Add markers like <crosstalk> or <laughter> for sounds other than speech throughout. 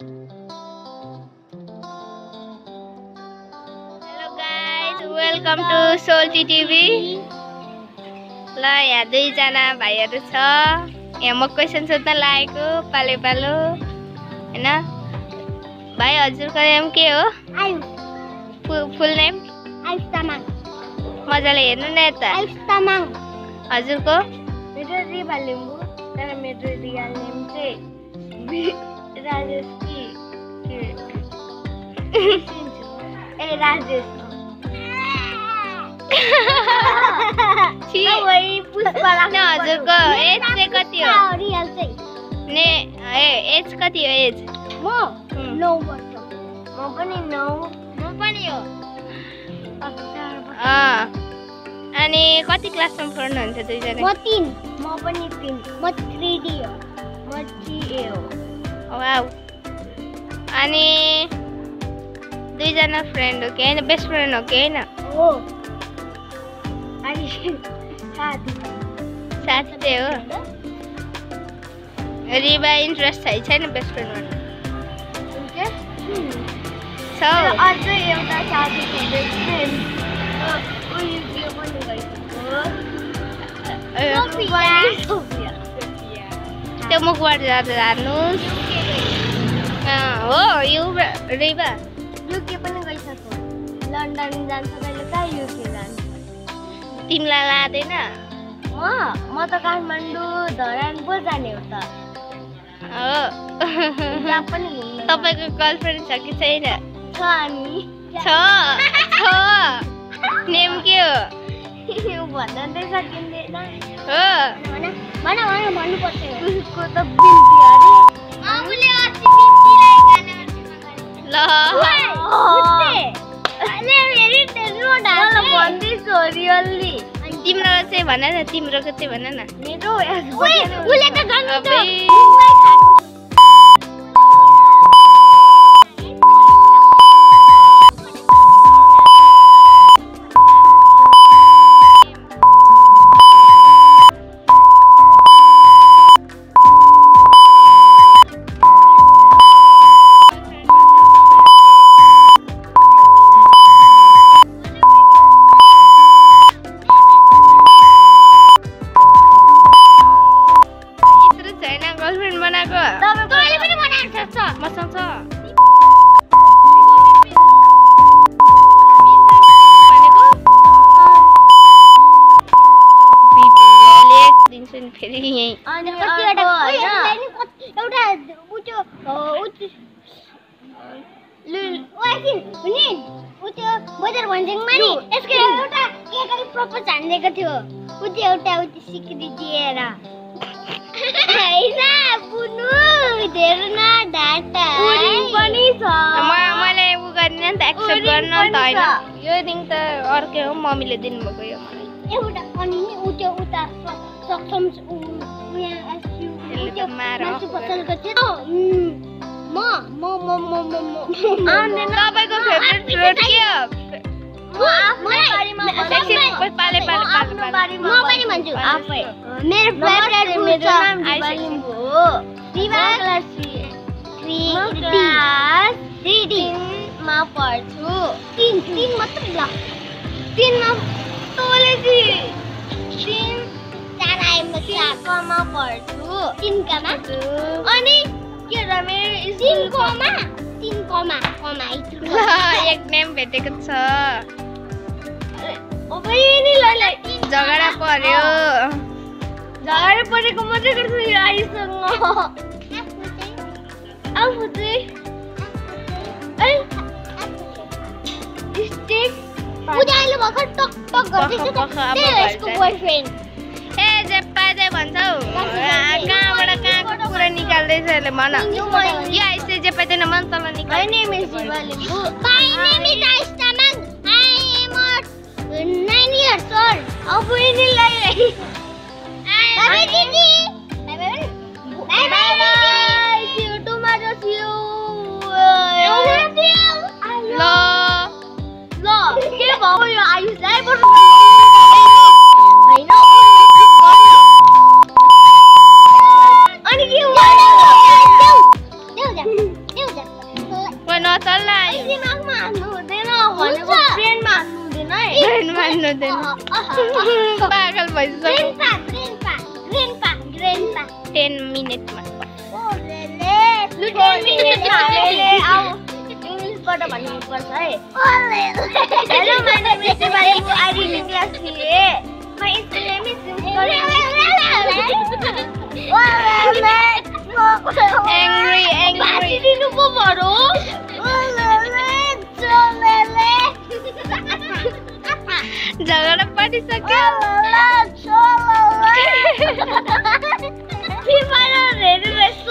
Hello guys welcome to Solti TV ल यहाँ दुईजना भाइहरू छ। यहाँ म क्वेसन सोध्न लागेको पालो पालो। होइन? भाइ हजुरको नेम के हो? Full name Tamang. मजाले हेर्नु न यता। तामाङ। हजुरको? मेरो रिभा लिम्बू तर मेरो रियल नेम चाहिँ वि- राजेश कि ए राजेश हजुरको एज चाहिँ कति हो ने ए एज कति हो एज म. नौ वर्ष म पनि नौ म पनि हो अनि कति क्लासमा पढ्नुहुन्छ दुईजना म तिन म पनि तिन म थ्री डी हो म थ्री ए हो अनि दुईजना फ्रेन्ड हो कि होइन बेस्ट फ्रेन्ड हो कि होइन साथी चाहिँ हो रिबा इन्ट्रेस्ट छ छैन बेस्ट फ्रेन्ड भन्नु छ हौ। अझै एउटा साथी त्यो मुखबाट जाँदा जानुहोस् हो यो रिबा युके पनि गइसक्यो लन्डन जान्छ कहिले कहाँ युके जान्छ तिमीलाई लाँदैन म म त काठमाडौँ धरान पो जाने हो त हो पनि घुम्न तपाईँको गर्लफ्रेन्ड छ कि छैन. छ अनि छ छ. नेम के हो? यो भन्न सकिँदैन। हो। भन भन भन्नुपर्छ। उसको त बिन्ती अरे। तिम्रो चाहिँ भन न तिम्रोको चाहिँ भन न नि फेरि यहीँ। अनि कतिवटा अर्को होइन? एउटा उ त्यो उ त्यो लु- उ एकछिन, हुने, उ त्यो बजार भन्ज्याङमा नि यसको एउटा केटाले प्रपोज हानिदिएको थियो। उ त्यो एउटा उ त्यो सिक्री दिएर होइन बुनु धेर न ढाटा पनि छ। म- मैले उ गरिन नि त एक्सेप्ट गर्न त होइन। यो रिङ त अर्कै हो मम्मीले दिनुभएको यो मलाई। एउटा स- सक्षम उ उ यहाँ एसयु त्यसले त त्यो मार मासु अफ पसलको थियो उम्, म म म म म म आउँदैन तपाईँको फेभरेट फ्रुट के हो मा पढ्छु तिन तिन मात्रै ल तिनमा तँले चाहिँ तिन आएपछि आठमा पढ्छु। तिनकामा? अनि के र मेरो तिन कमा तिन कमा <laughs> एक नेम भेटेको छ। झगडा पर्यो। झगडा परेको मात्रै गर्छु यो आइसँग आफू चाहिँ। भर्खर टक टक गर्दैछ पख, पख, अब त्यही हो यसको भन्छ। बोयफ्रेन्ड भन्छ। कहाँबाट कहाँको कुरा निकाल्दैछ यसले भन। यो आइसले जे पाइँदैन मन तल निकाल। My name is Diva <laughs> Limbu. Oh jangan minum pada di nubu. Oh lele, so lele. Jangan lupa. Oh.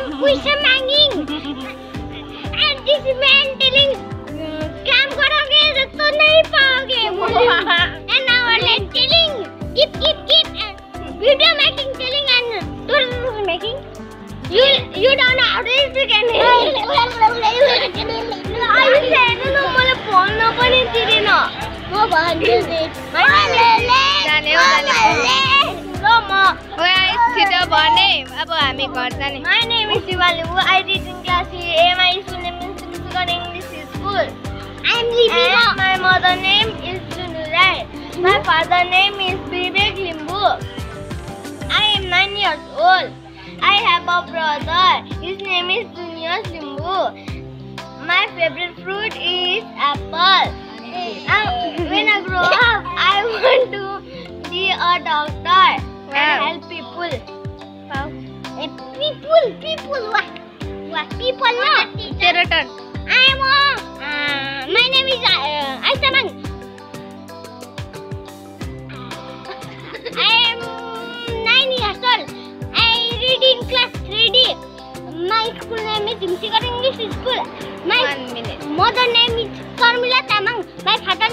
man name Puisa Manging. And this man telling काम करोगे तो नहीं पाओगे and now I'm telling keep keep keep and video making telling and tour making you you don't know how to speak English I said no मलाई भन्न पनि दिँदैन म भन्छु जाने हो, जाने ल म ओए छिटो भने अब हामी घर जाने My name is Diwali. I read in class A. My school name is Simsugar English School. I am living. And my mother name is Junurai. My father name is Vivek Limbu. I am nine years old. I have a brother. His name is Junior Limbu. My favorite fruit is apple. And when I grow up, I <laughs> want to be a doctor And help people. Eh, people, people, what? What? People, what? तेरो turn I am uh, my name is uh, Aisha I am nine years old. I read in class 3D. My school name is Imsikar English School. My one minute mother name is Sarmila Tamang. My father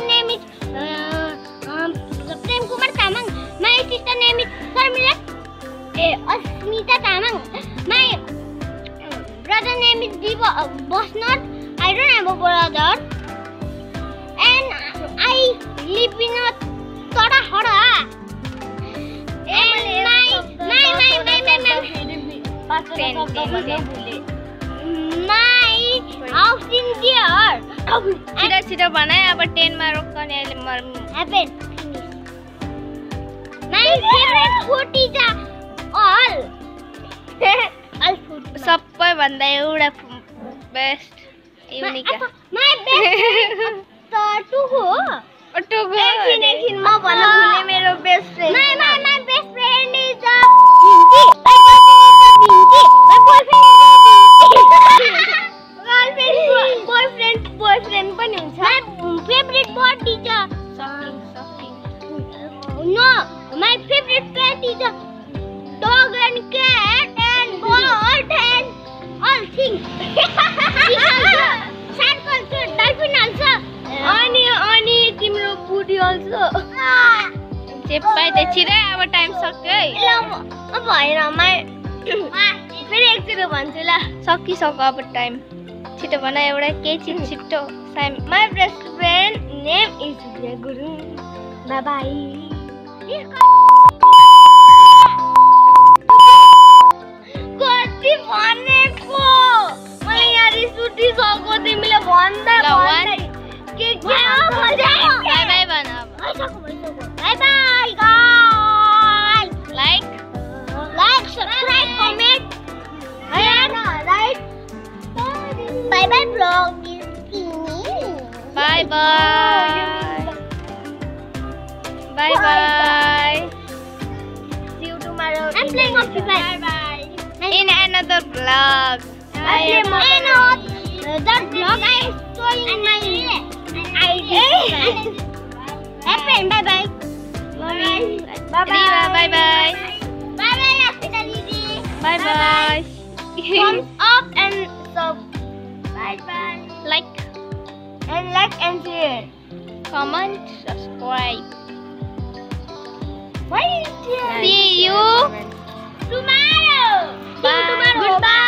भना सबैभन्दा एउटा युनिका my best त to हो to go एकछिन एकछिन म भन्न भुले मेरो best friend my my my best friend is a भिन्टी my girlfriend boyfriend boyfriend पनि हुन्छ favourite word is no my favourite cat is a dog and cat अनि अनि तिम्रो बुढी. जे पाइ त्यो छिटै अब टाइम सक्यो है। ल अब मै फेरि एकचोटि भन्छु ल। सकिसक्यो अब टाइम छिटो भन एउटा केही चिज छिटो time my best friend name is Gurung by ती भनेको मलाई यहाँ रिस उठिसक्यो तिमीले भन्दा के के बाई बाई भन bye bye guys like See you tomorrow. I'm playing on Free Bye bye. In another vlog. I play more. And on uh, that vlog I am showing my ID. Bye bye. Bye bye. Bye bye bye. Bye bye. Bye bye. Thumbs up and sub. Bye bye. like, And like and share. comment, subscribe. Why is here? See you tomorrow. See you 巴啦啦能